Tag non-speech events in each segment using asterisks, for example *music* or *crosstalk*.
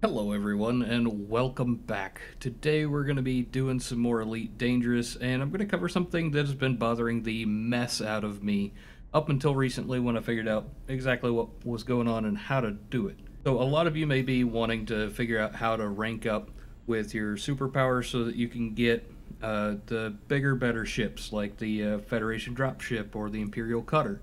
Hello everyone and welcome back. Today we're going to be doing some more Elite Dangerous and I'm going to cover something that has been bothering the mess out of me up until recently when I figured out exactly what was going on and how to do it. So a lot of you may be wanting to figure out how to rank up with your superpowers so that you can get uh, the bigger, better ships like the uh, Federation dropship or the Imperial Cutter.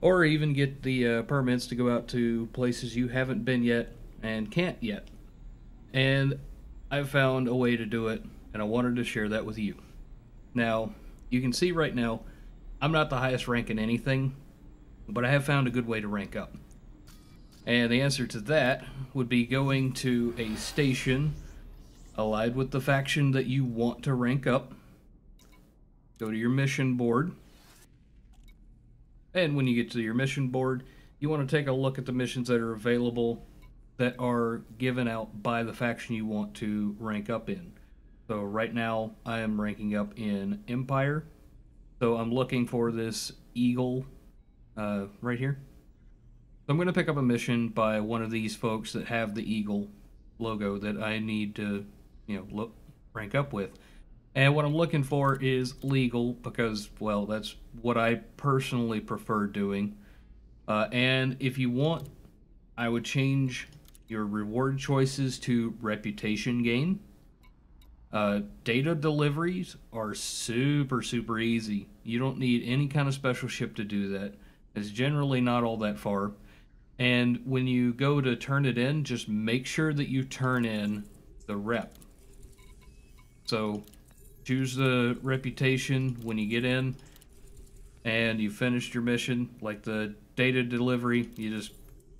Or even get the uh, permits to go out to places you haven't been yet and can't yet. And I've found a way to do it, and I wanted to share that with you. Now, you can see right now, I'm not the highest rank in anything, but I have found a good way to rank up. And the answer to that would be going to a station allied with the faction that you want to rank up. Go to your mission board. And when you get to your mission board, you want to take a look at the missions that are available that are given out by the faction you want to rank up in. So right now I am ranking up in Empire. So I'm looking for this Eagle uh, right here. So I'm going to pick up a mission by one of these folks that have the Eagle logo that I need to, you know, look rank up with. And what I'm looking for is legal because, well, that's what I personally prefer doing. Uh, and if you want, I would change your reward choices to reputation gain. Uh, data deliveries are super, super easy. You don't need any kind of special ship to do that. It's generally not all that far. And when you go to turn it in, just make sure that you turn in the rep. So choose the reputation when you get in and you finished your mission, like the data delivery, you just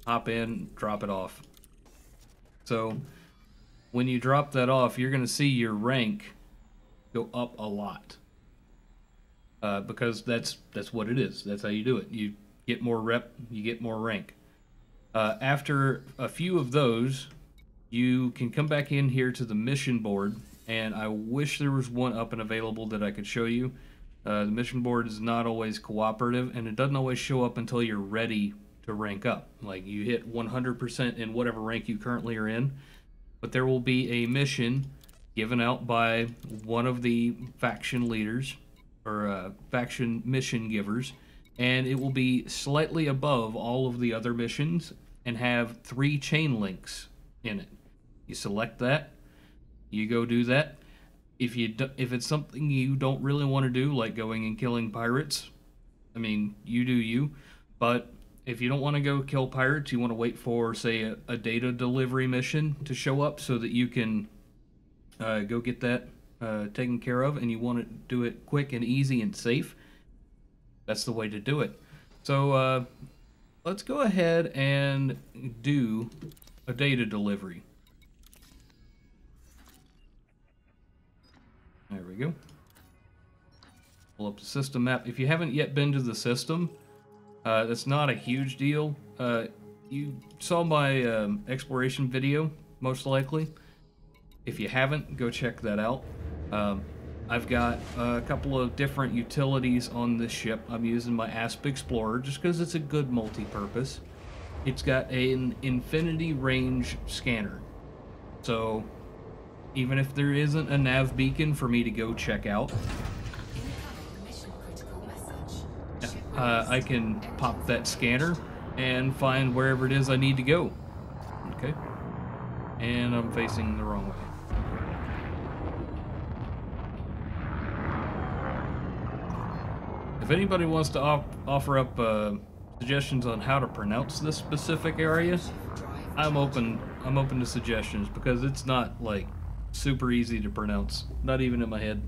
hop in, drop it off. So when you drop that off, you're going to see your rank go up a lot. Uh, because that's that's what it is. That's how you do it. You get more rep, you get more rank. Uh, after a few of those, you can come back in here to the mission board, and I wish there was one up and available that I could show you. Uh, the mission board is not always cooperative, and it doesn't always show up until you're ready to rank up. Like you hit 100% in whatever rank you currently are in, but there will be a mission given out by one of the faction leaders or uh, faction mission givers, and it will be slightly above all of the other missions and have three chain links in it. You select that, you go do that. If you do, if it's something you don't really want to do, like going and killing pirates, I mean, you do you. But if you don't want to go kill pirates, you want to wait for, say, a, a data delivery mission to show up so that you can uh, go get that uh, taken care of, and you want to do it quick and easy and safe, that's the way to do it. So uh, let's go ahead and do a data delivery. There we go. Pull up the system map. If you haven't yet been to the system, uh, it's not a huge deal. Uh, you saw my um, exploration video, most likely. If you haven't, go check that out. Um, I've got a couple of different utilities on this ship. I'm using my Asp Explorer just because it's a good multi-purpose. It's got an infinity range scanner. So even if there isn't a nav beacon for me to go check out, uh, I can pop that scanner and find wherever it is I need to go. Okay. And I'm facing the wrong way. If anybody wants to op offer up uh, suggestions on how to pronounce this specific area, I'm open. I'm open to suggestions because it's not like super easy to pronounce. Not even in my head.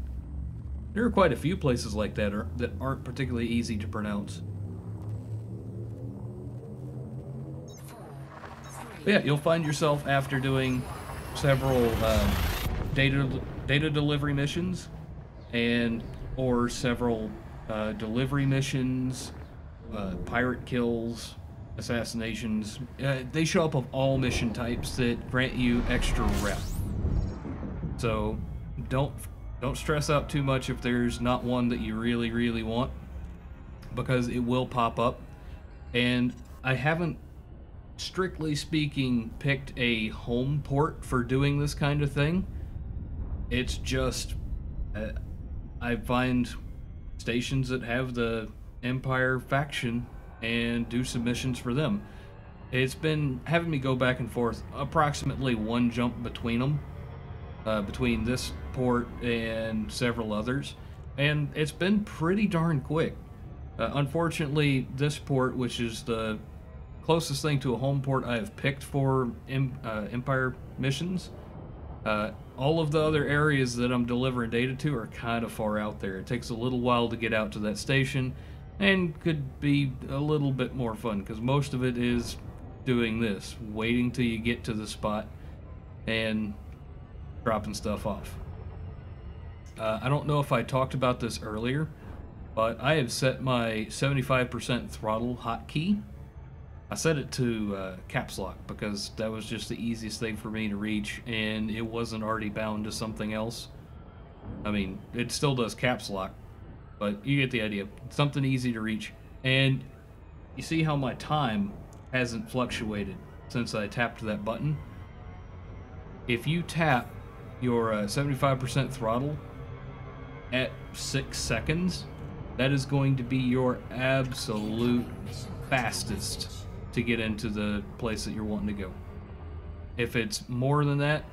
There are quite a few places like that are, that aren't particularly easy to pronounce. But yeah, you'll find yourself after doing several um, data data delivery missions, and or several uh, delivery missions, uh, pirate kills, assassinations. Uh, they show up of all mission types that grant you extra rep. So don't don't stress out too much if there's not one that you really, really want, because it will pop up. And I haven't strictly speaking, picked a home port for doing this kind of thing. It's just, uh, I find stations that have the Empire faction and do submissions for them. It's been having me go back and forth approximately one jump between them, uh, between this port and several others, and it's been pretty darn quick. Uh, unfortunately, this port, which is the closest thing to a home port I have picked for uh, Empire missions, uh, all of the other areas that I'm delivering data to are kind of far out there. It takes a little while to get out to that station, and could be a little bit more fun because most of it is doing this, waiting till you get to the spot and dropping stuff off. Uh, I don't know if I talked about this earlier, but I have set my 75% throttle hotkey. I set it to uh, caps lock because that was just the easiest thing for me to reach and it wasn't already bound to something else. I mean, it still does caps lock, but you get the idea. something easy to reach. And you see how my time hasn't fluctuated since I tapped that button. If you tap your 75% uh, throttle at 6 seconds, that is going to be your absolute fastest to get into the place that you're wanting to go. If it's more than that,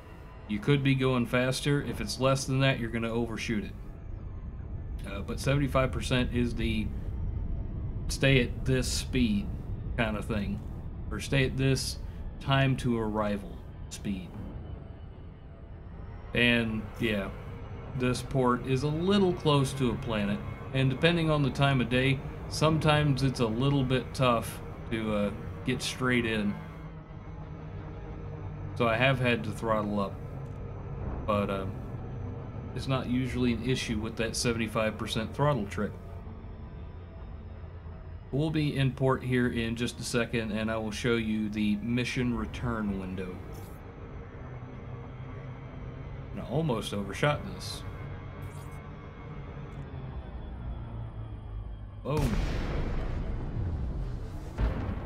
you could be going faster. If it's less than that, you're going to overshoot it. Uh, but 75% is the stay at this speed kind of thing, or stay at this time to arrival speed. And yeah, this port is a little close to a planet, and depending on the time of day, sometimes it's a little bit tough to uh, get straight in. So I have had to throttle up, but um, it's not usually an issue with that 75% throttle trick. We'll be in port here in just a second, and I will show you the mission return window. And I almost overshot this. Boom.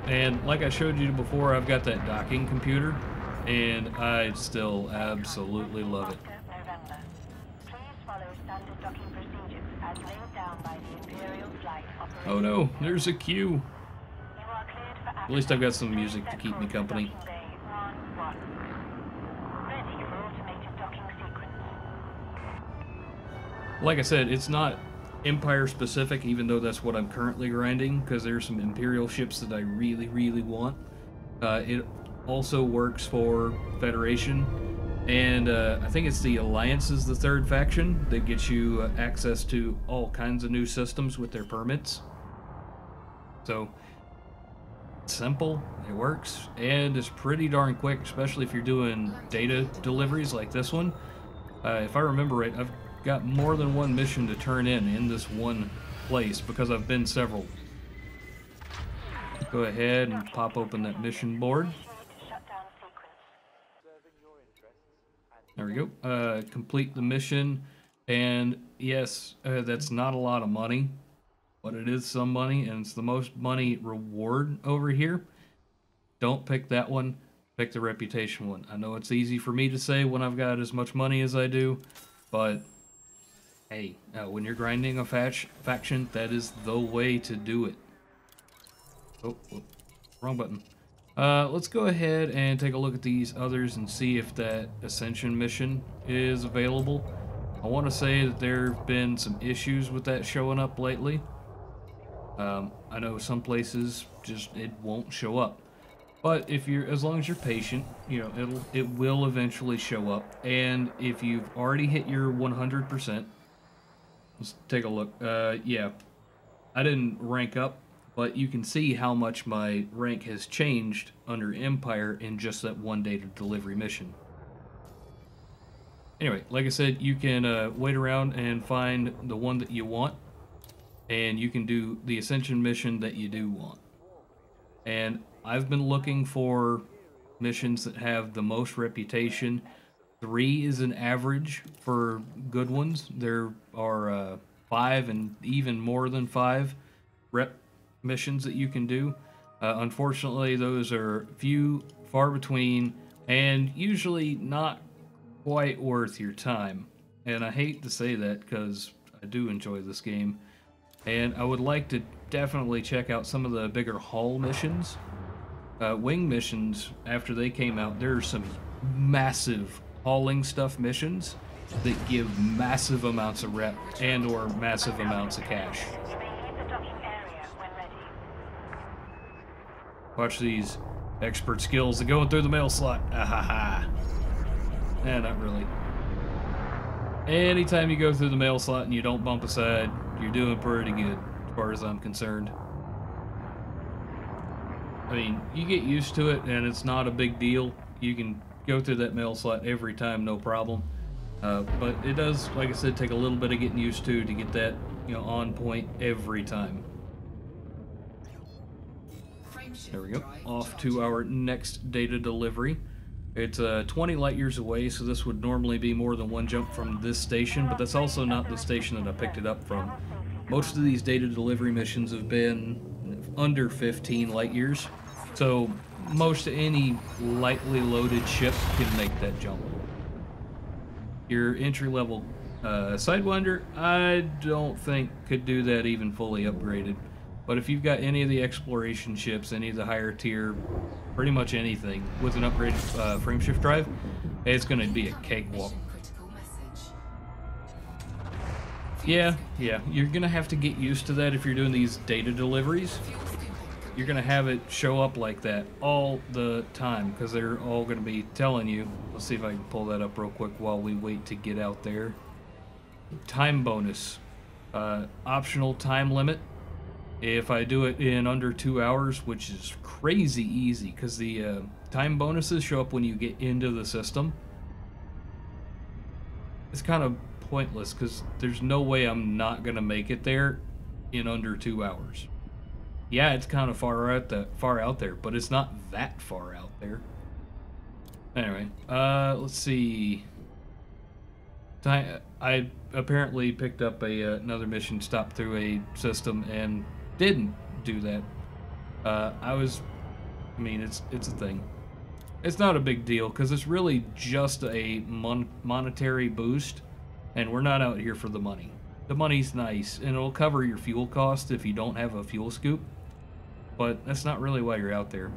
And like I showed you before, I've got that docking computer, and I still absolutely love it. Oh no, there's a queue. At least I've got some music to keep me company. Like I said, it's not Empire specific, even though that's what I'm currently grinding, because there's some Imperial ships that I really, really want. Uh, it also works for Federation, and uh, I think it's the Alliance is the third faction that gets you uh, access to all kinds of new systems with their permits. So, simple, it works, and it's pretty darn quick, especially if you're doing data deliveries like this one. Uh, if I remember right, I've got more than one mission to turn in in this one place because I've been several. Go ahead and pop open that mission board. There we go. Uh, complete the mission. And yes, uh, that's not a lot of money, but it is some money, and it's the most money reward over here. Don't pick that one. Pick the reputation one. I know it's easy for me to say when I've got as much money as I do, but Hey, uh, when you're grinding a faction, that is the way to do it. Oh, wrong button. Uh, let's go ahead and take a look at these others and see if that Ascension mission is available. I want to say that there have been some issues with that showing up lately. Um, I know some places just it won't show up. But if you're, as long as you're patient, you know, it'll, it will eventually show up. And if you've already hit your 100%, Let's take a look. Uh, yeah, I didn't rank up, but you can see how much my rank has changed under Empire in just that one data delivery mission. Anyway, like I said, you can uh, wait around and find the one that you want, and you can do the Ascension mission that you do want. And I've been looking for missions that have the most reputation three is an average for good ones. There are uh, five and even more than five rep missions that you can do. Uh, unfortunately, those are few, far between, and usually not quite worth your time. And I hate to say that because I do enjoy this game. And I would like to definitely check out some of the bigger haul missions. Uh, wing missions, after they came out, there are some massive hauling stuff missions that give massive amounts of rep and or massive amounts of cash. Watch these expert skills that going through the mail slot. Ah ha ha. Eh, not really. Anytime you go through the mail slot and you don't bump aside, you're doing pretty good, as far as I'm concerned. I mean, you get used to it and it's not a big deal. You can go through that mail slot every time, no problem. Uh, but it does, like I said, take a little bit of getting used to to get that, you know, on point every time. There we go. Off to our next data delivery. It's uh, 20 light years away, so this would normally be more than one jump from this station, but that's also not the station that I picked it up from. Most of these data delivery missions have been under 15 light years, so most any lightly loaded ship can make that jump. Your entry level uh, Sidewinder, I don't think could do that even fully upgraded. But if you've got any of the exploration ships, any of the higher tier, pretty much anything with an upgraded uh, frameshift drive, it's going to be a cakewalk. Yeah, yeah, you're going to have to get used to that if you're doing these data deliveries. You're going to have it show up like that all the time because they're all going to be telling you. Let's see if I can pull that up real quick while we wait to get out there. Time bonus. Uh, optional time limit if I do it in under two hours, which is crazy easy because the uh, time bonuses show up when you get into the system. It's kind of pointless because there's no way I'm not going to make it there in under two hours. Yeah, it's kind of far out that far out there, but it's not that far out there. Anyway, uh, let's see. I apparently picked up a uh, another mission stop through a system and didn't do that. Uh, I was, I mean, it's it's a thing. It's not a big deal because it's really just a mon monetary boost, and we're not out here for the money. The money's nice, and it'll cover your fuel cost if you don't have a fuel scoop, but that's not really why you're out there.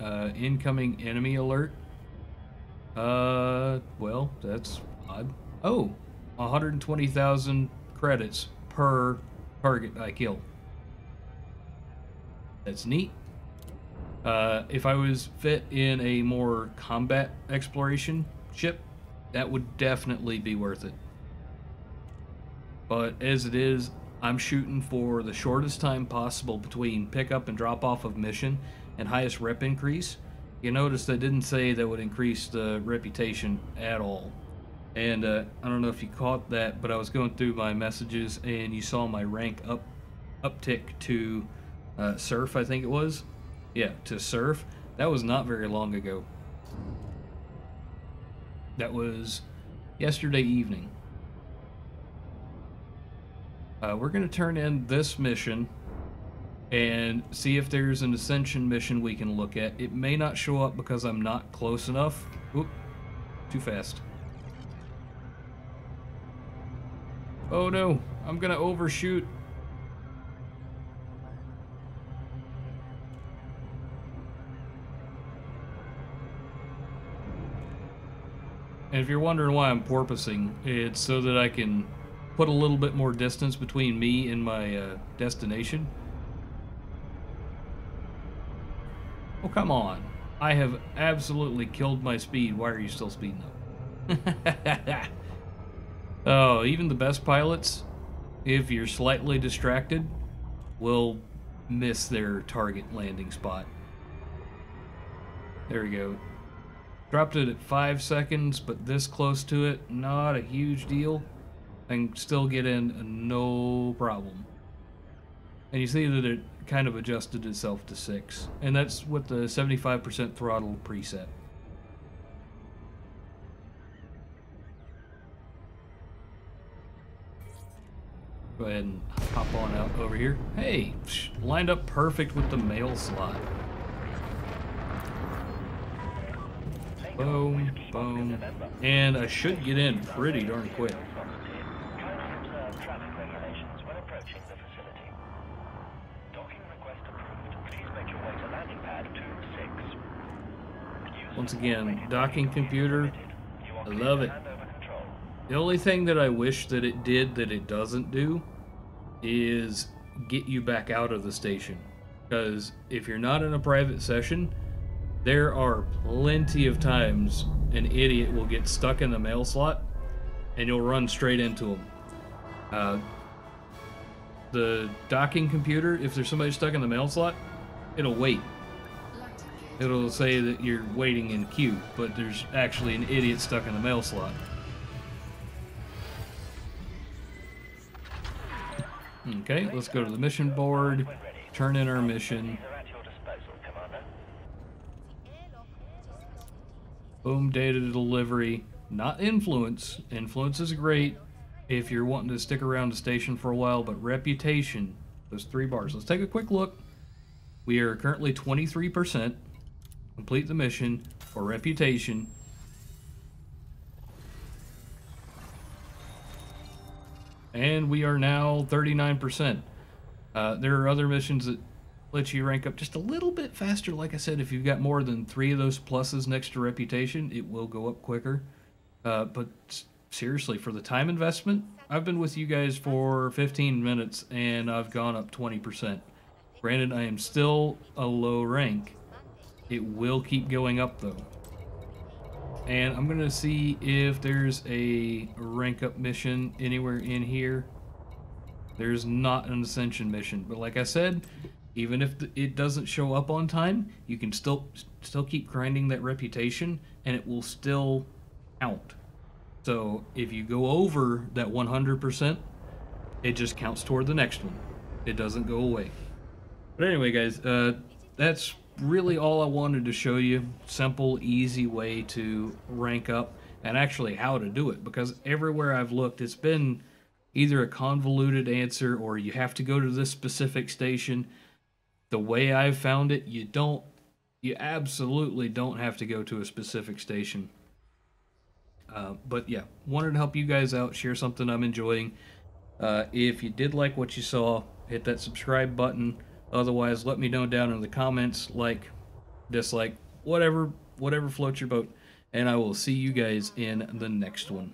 Uh, incoming enemy alert. Uh, well, that's odd. Oh, 120,000 credits per target I kill. That's neat. Uh, if I was fit in a more combat exploration ship, that would definitely be worth it. But as it is, I'm shooting for the shortest time possible between pickup and drop off of mission and highest rep increase. You notice they didn't say that would increase the reputation at all. And uh, I don't know if you caught that, but I was going through my messages and you saw my rank up uptick to uh, Serf, I think it was. Yeah, to Serf. That was not very long ago. That was yesterday evening. Uh, we're going to turn in this mission and see if there's an ascension mission we can look at. It may not show up because I'm not close enough. Oop, too fast. Oh no, I'm gonna overshoot. And if you're wondering why I'm porpoising, it's so that I can put a little bit more distance between me and my uh, destination. Oh, come on. I have absolutely killed my speed. Why are you still speeding up? *laughs* Oh, even the best pilots, if you're slightly distracted, will miss their target landing spot. There we go. Dropped it at 5 seconds, but this close to it, not a huge deal. Can still get in no problem. And you see that it kind of adjusted itself to 6. And that's with the 75% throttle preset. Go ahead and hop on out over here. Hey, lined up perfect with the mail slot. Boom, boom. And I should get in pretty darn quick. Once again, docking computer, I love it. The only thing that I wish that it did that it doesn't do is get you back out of the station. Because if you're not in a private session, there are plenty of times an idiot will get stuck in the mail slot and you'll run straight into them. Uh, the docking computer, if there's somebody stuck in the mail slot, it'll wait it'll say that you're waiting in queue, but there's actually an idiot stuck in the mail slot. Okay, let's go to the mission board, turn in our mission. Boom, data delivery. Not influence. Influence is great if you're wanting to stick around the station for a while, but reputation, those three bars. Let's take a quick look. We are currently 23%. Complete the mission for reputation. And we are now 39%. Uh, there are other missions that let you rank up just a little bit faster. Like I said, if you've got more than three of those pluses next to reputation, it will go up quicker. Uh, but seriously, for the time investment, I've been with you guys for 15 minutes and I've gone up 20%. Granted, I am still a low rank, it will keep going up though. And I'm to see if there's a rank up mission anywhere in here. There's not an ascension mission, but like I said, even if it doesn't show up on time, you can still still keep grinding that reputation and it will still count. So if you go over that 100%, it just counts toward the next one. It doesn't go away. But anyway, guys, uh, that's really all I wanted to show you. Simple, easy way to rank up and actually how to do it because everywhere I've looked, it's been either a convoluted answer or you have to go to this specific station. The way I've found it, you don't, you absolutely don't have to go to a specific station. Uh, but yeah, wanted to help you guys out, share something I'm enjoying. Uh, if you did like what you saw, hit that subscribe button. Otherwise, let me know down in the comments, like, dislike, whatever, whatever floats your boat. And I will see you guys in the next one.